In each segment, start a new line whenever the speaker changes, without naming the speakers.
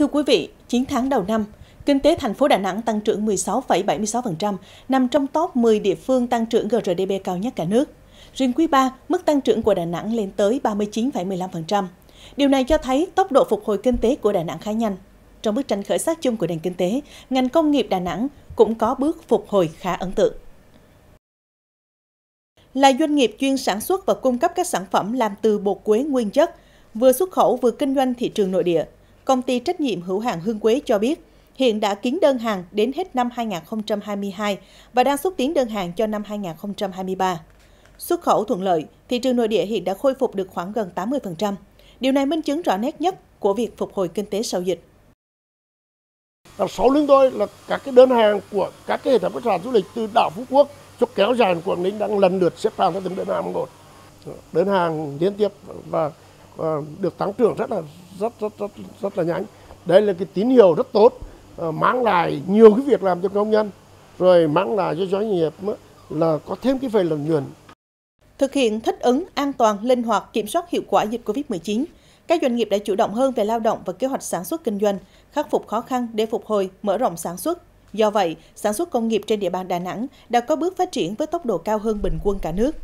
Thưa quý vị, 9 tháng đầu năm, kinh tế thành phố Đà Nẵng tăng trưởng 16,76%, nằm trong top 10 địa phương tăng trưởng GRDP cao nhất cả nước. Riêng quý 3, mức tăng trưởng của Đà Nẵng lên tới 39,15%. Điều này cho thấy tốc độ phục hồi kinh tế của Đà Nẵng khá nhanh. Trong bức tranh khởi sắc chung của nền kinh tế, ngành công nghiệp Đà Nẵng cũng có bước phục hồi khá ấn tượng. Là doanh nghiệp chuyên sản xuất và cung cấp các sản phẩm làm từ bột quế nguyên chất, vừa xuất khẩu vừa kinh doanh thị trường nội địa, công ty trách nhiệm hữu hạn Hương Quế cho biết hiện đã kiến đơn hàng đến hết năm 2022 và đang xúc tiến đơn hàng cho năm 2023. Xuất khẩu thuận lợi, thị trường nội địa hiện đã khôi phục được khoảng gần 80%. Điều này minh chứng rõ nét nhất của việc phục hồi kinh tế sau dịch.
Sau lưng tôi là các cái đơn hàng của các cái hệ thống khách sạn du lịch từ đảo Phú Quốc cho kéo dài Quảng Ninh đang lần lượt xếp hàng theo từng đơn hàng một. Đơn hàng liên tiếp và được tăng trưởng rất là rất rất rất rất là nhanh. Đây là cái tín hiệu rất tốt ờ, mang lại nhiều cái việc làm cho công nhân rồi mang lại cho doanh nghiệp là có thêm cái về lợi nhuận
Thực hiện thích ứng, an toàn, linh hoạt, kiểm soát hiệu quả dịch COVID-19, các doanh nghiệp đã chủ động hơn về lao động và kế hoạch sản xuất kinh doanh, khắc phục khó khăn để phục hồi, mở rộng sản xuất. Do vậy, sản xuất công nghiệp trên địa bàn Đà Nẵng đã có bước phát triển với tốc độ cao hơn bình quân cả nước.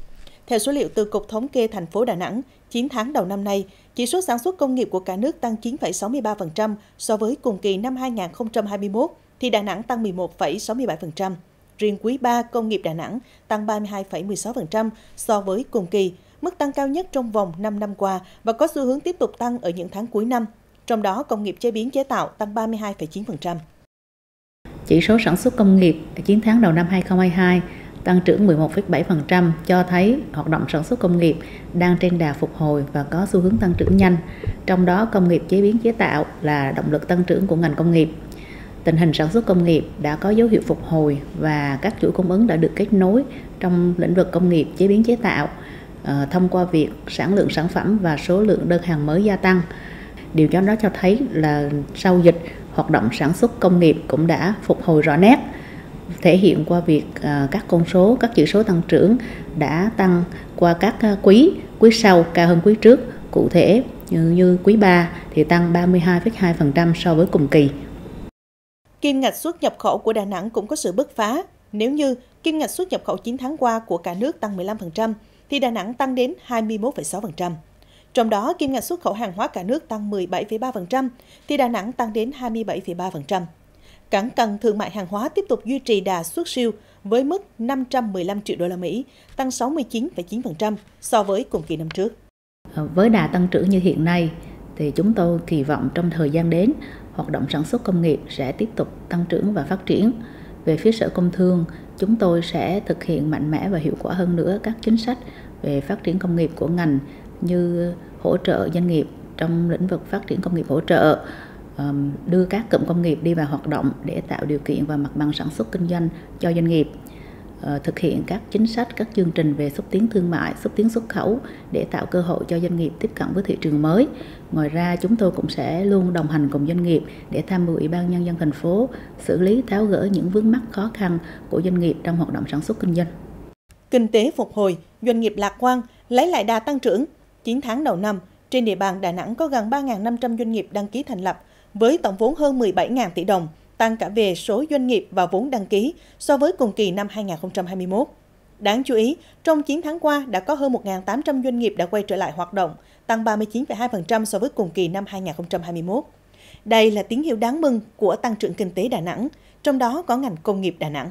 Theo số liệu từ Cục Thống kê thành phố Đà Nẵng, 9 tháng đầu năm nay, chỉ số sản xuất công nghiệp của cả nước tăng 9,63% so với cùng kỳ năm 2021, thì Đà Nẵng tăng 11,67%. Riêng quý 3, công nghiệp Đà Nẵng tăng 32,16% so với cùng kỳ, mức tăng cao nhất trong vòng 5 năm qua và có xu hướng tiếp tục tăng ở những tháng cuối năm. Trong đó, công nghiệp chế biến chế tạo tăng 32,9%.
Chỉ số sản xuất công nghiệp 9 tháng đầu năm 2022 tăng trưởng 11,7% cho thấy hoạt động sản xuất công nghiệp đang trên đà phục hồi và có xu hướng tăng trưởng nhanh. Trong đó công nghiệp chế biến chế tạo là động lực tăng trưởng của ngành công nghiệp tình hình sản xuất công nghiệp đã có dấu hiệu phục hồi và các chuỗi cung ứng đã được kết nối trong lĩnh vực công nghiệp chế biến chế tạo ờ, thông qua việc sản lượng sản phẩm và số lượng đơn hàng mới gia tăng. Điều đó cho thấy là sau dịch hoạt động sản xuất công nghiệp cũng đã phục hồi rõ nét thể hiện qua việc à, các con số các chỉ số tăng trưởng đã tăng qua các à, quý quý sau cao hơn quý trước cụ thể như như quý 3 thì tăng 32,2% so với cùng kỳ
kim ngạch xuất nhập khẩu của Đà Nẵng cũng có sự bứt phá. Nếu như kim ngạch xuất nhập khẩu 9 tháng qua của cả nước tăng 15%, thì Đà Nẵng tăng đến 21,6%. Trong đó, kim ngạch xuất khẩu hàng hóa cả nước tăng 17,3%, thì Đà Nẵng tăng đến 27,3%. Cảng cần thương mại hàng hóa tiếp tục duy trì đà xuất siêu với mức 515 triệu đô la Mỹ, tăng 69,9% so với cùng kỳ năm trước.
À, với đà tăng trưởng như hiện nay, thì chúng tôi kỳ vọng trong thời gian đến hoạt động sản xuất công nghiệp sẽ tiếp tục tăng trưởng và phát triển. Về phía Sở Công Thương, chúng tôi sẽ thực hiện mạnh mẽ và hiệu quả hơn nữa các chính sách về phát triển công nghiệp của ngành như hỗ trợ doanh nghiệp trong lĩnh vực phát triển công nghiệp hỗ trợ, đưa các cụm công nghiệp đi vào hoạt động để tạo điều kiện và mặt bằng sản xuất kinh doanh cho doanh nghiệp ờ, thực hiện các chính sách, các chương trình về xúc tiến thương mại, xúc tiến xuất khẩu để tạo cơ hội cho doanh nghiệp tiếp cận với thị trường mới. Ngoài ra, chúng tôi cũng sẽ luôn đồng hành cùng doanh nghiệp để tham mưu Ủy ban Nhân dân thành phố xử lý tháo gỡ những vướng mắc khó khăn của doanh nghiệp trong hoạt động sản xuất kinh doanh.
Kinh tế phục hồi, doanh nghiệp lạc quan, lấy lại đà tăng trưởng. 9 tháng đầu năm, trên địa bàn Đà Nẵng có gần 3.500 doanh nghiệp đăng ký thành lập với tổng vốn hơn 17.000 tỷ đồng – tăng cả về số doanh nghiệp và vốn đăng ký so với cùng kỳ năm 2021. Đáng chú ý, trong 9 tháng qua đã có hơn 1.800 doanh nghiệp đã quay trở lại hoạt động, tăng 39,2% so với cùng kỳ năm 2021. Đây là tín hiệu đáng mừng của tăng trưởng kinh tế Đà Nẵng, trong đó có ngành công nghiệp Đà Nẵng.